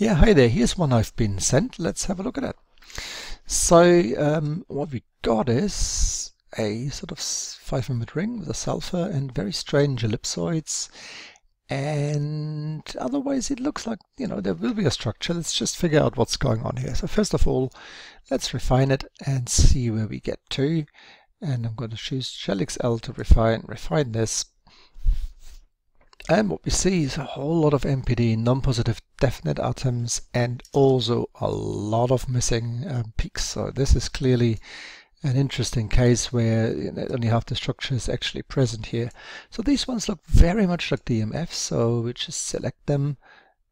Yeah, hi there. Here's one I've been sent. Let's have a look at it. So um, what we got is a sort of five membered ring with a sulfur and very strange ellipsoids. And otherwise it looks like, you know, there will be a structure. Let's just figure out what's going on here. So first of all, let's refine it and see where we get to. And I'm going to choose ShelXL to refine, refine this and what we see is a whole lot of NPD, non-positive definite atoms, and also a lot of missing um, peaks. So this is clearly an interesting case where you know, only half the structure is actually present here. So these ones look very much like DMF, so we just select them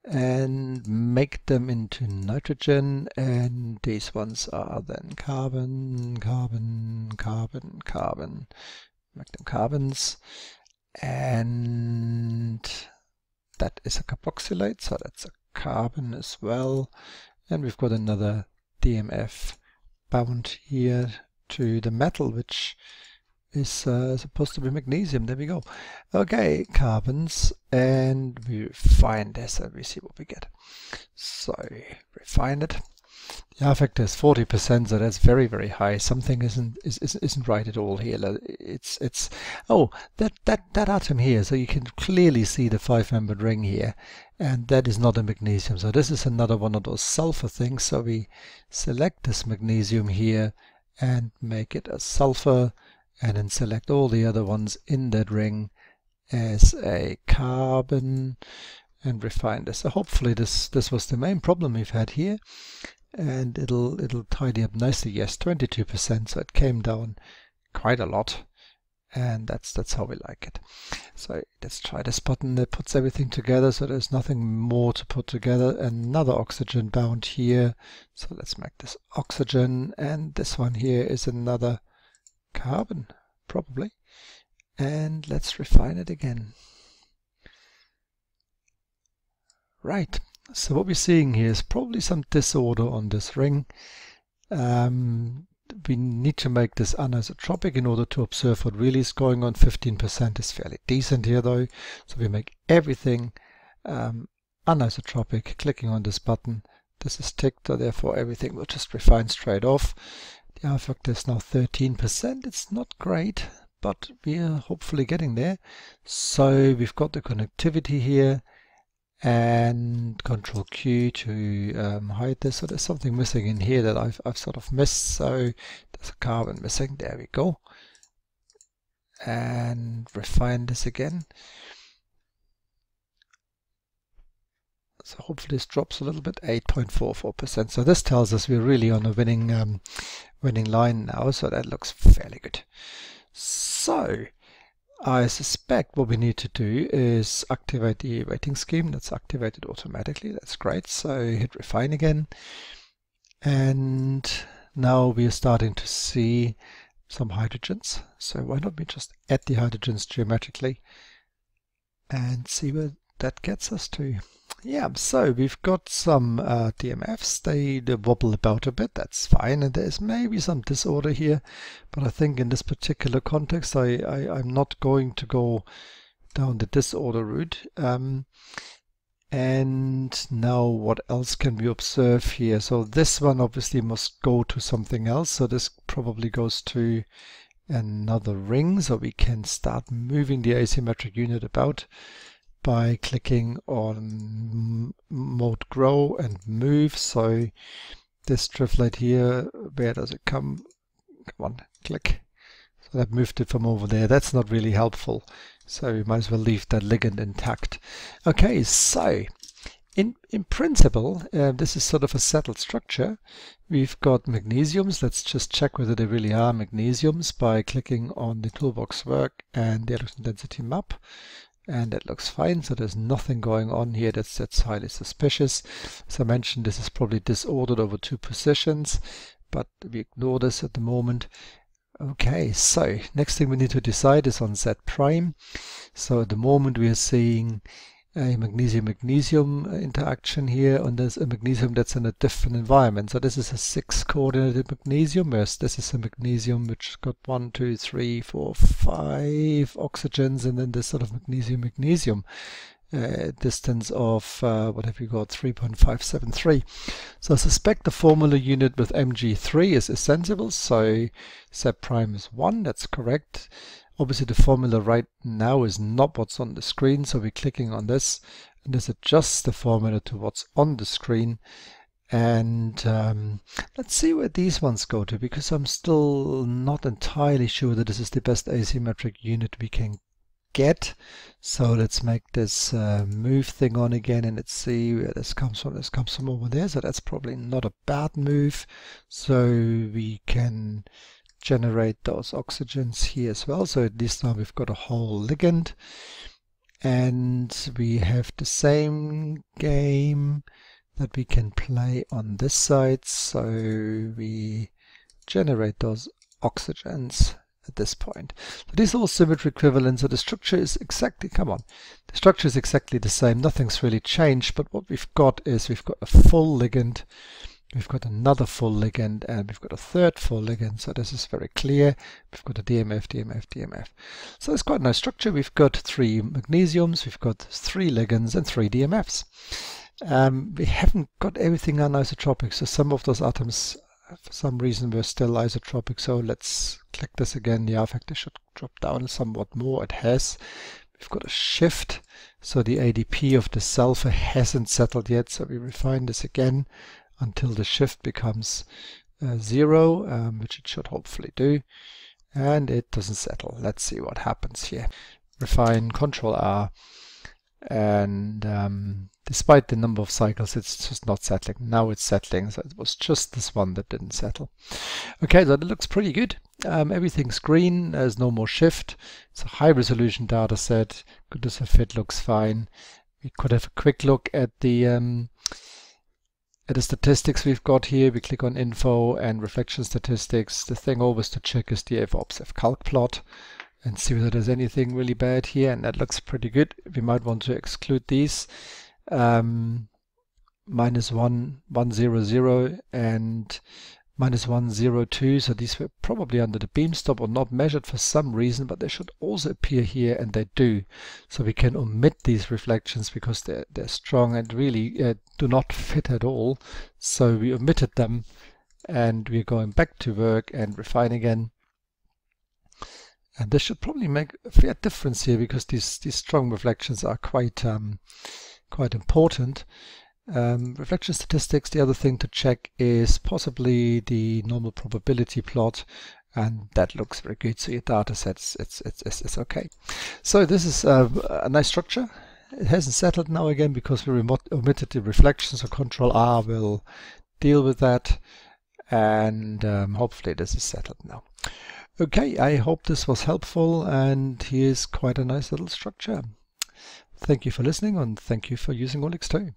and make them into nitrogen and these ones are then carbon, carbon, carbon, carbon, make them carbons and that is a carboxylate, so that's a carbon as well. And we've got another DMF bound here to the metal, which is uh, supposed to be magnesium. There we go. Okay, carbons, and we refine this and we see what we get. So, refine it. The factor is 40%, so that's very, very high. Something isn't is, isn't right at all here. It's it's oh that that that atom here. So you can clearly see the five-membered ring here, and that is not a magnesium. So this is another one of those sulfur things. So we select this magnesium here and make it a sulfur, and then select all the other ones in that ring as a carbon and refine this. So hopefully this this was the main problem we've had here and it'll it'll tidy up nicely. Yes, 22%, so it came down quite a lot, and that's that's how we like it. So let's try this button that puts everything together, so there's nothing more to put together. Another oxygen bound here, so let's make this oxygen, and this one here is another carbon, probably. And let's refine it again. Right, so what we're seeing here is probably some disorder on this ring. Um, we need to make this anisotropic in order to observe what really is going on. 15% is fairly decent here though. So we make everything um, anisotropic, clicking on this button. This is ticked, so therefore everything will just refine straight off. The R factor is now 13%. It's not great, but we are hopefully getting there. So we've got the connectivity here and control Q to um, hide this. So there's something missing in here that I've, I've sort of missed. So there's a carbon missing. There we go. And refine this again. So hopefully this drops a little bit, 8.44%. So this tells us we're really on a winning um, winning line now. So that looks fairly good. So I suspect what we need to do is activate the weighting scheme. That's activated automatically. That's great. So hit refine again. And now we are starting to see some hydrogens. So why don't we just add the hydrogens geometrically and see where that gets us to. Yeah, so we've got some uh, DMFs, they, wobble about a bit, that's fine, and there's maybe some disorder here, but I think in this particular context I, I, am not going to go down the disorder route. Um, and now what else can we observe here? So this one obviously must go to something else, so this probably goes to another ring, so we can start moving the asymmetric unit about by clicking on mode grow and move. So this triflate here, where does it come? Come on, click. So that moved it from over there. That's not really helpful. So we might as well leave that ligand intact. Okay, so in, in principle, uh, this is sort of a settled structure. We've got magnesiums. Let's just check whether they really are magnesiums by clicking on the toolbox work and the electron density map and it looks fine so there's nothing going on here that's that's highly suspicious. As I mentioned this is probably disordered over two positions but we ignore this at the moment. Okay so next thing we need to decide is on Z prime. So at the moment we are seeing a magnesium-magnesium interaction here and there's a magnesium that's in a different environment. So this is a six coordinated magnesium, whereas this is a magnesium which got one, two, three, four, five oxygens and then this sort of magnesium-magnesium uh, distance of, uh, what have you got, 3.573. So I suspect the formula unit with mg3 is, is sensible, so z prime is 1, that's correct. Obviously the formula right now is not what's on the screen, so we're clicking on this, and this adjusts the formula to what's on the screen. And um, let's see where these ones go to, because I'm still not entirely sure that this is the best asymmetric unit we can get. So let's make this uh, move thing on again and let's see where this comes from. This comes from over there, so that's probably not a bad move. So we can generate those oxygens here as well. So at least now we've got a whole ligand. And we have the same game that we can play on this side. So we generate those oxygens at this point. So these are all symmetry equivalents. So the structure is exactly, come on, the structure is exactly the same. Nothing's really changed, but what we've got is we've got a full ligand, we've got another full ligand, and we've got a third full ligand. So this is very clear. We've got a DMF, DMF, DMF. So it's quite a nice structure. We've got three magnesiums, we've got three ligands, and three DMFs. Um, we haven't got everything anisotropic, so some of those atoms for some reason we're still isotropic so let's click this again the R factor should drop down somewhat more it has we've got a shift so the ADP of the sulfur hasn't settled yet so we refine this again until the shift becomes uh, zero um, which it should hopefully do. And it doesn't settle. Let's see what happens here. Refine control R. And um, despite the number of cycles it's just not settling. Now it's settling. So it was just this one that didn't settle. Okay so it looks pretty good. Um, everything's green. There's no more shift. It's a high resolution data set. Goodness of fit looks fine. We could have a quick look at the um, at the statistics we've got here we click on info and reflection statistics. The thing always to check is the Fobs calc plot and see whether there's anything really bad here and that looks pretty good. We might want to exclude these. Um, minus 1, 1, 0, 0 and minus 1, 0, 2. So these were probably under the beam stop or not measured for some reason, but they should also appear here and they do. So we can omit these reflections because they're, they're strong and really uh, do not fit at all. So we omitted them and we're going back to work and refine again. And this should probably make a fair difference here because these, these strong reflections are quite um, quite important. Um, reflection statistics, the other thing to check is possibly the normal probability plot and that looks very good. So your data sets, it's, it's, it's, it's okay. So this is a, a nice structure. It hasn't settled now again because we omitted the reflections. So control R will deal with that and um, hopefully this is settled now. Okay, I hope this was helpful and here's quite a nice little structure. Thank you for listening and thank you for using Olex2.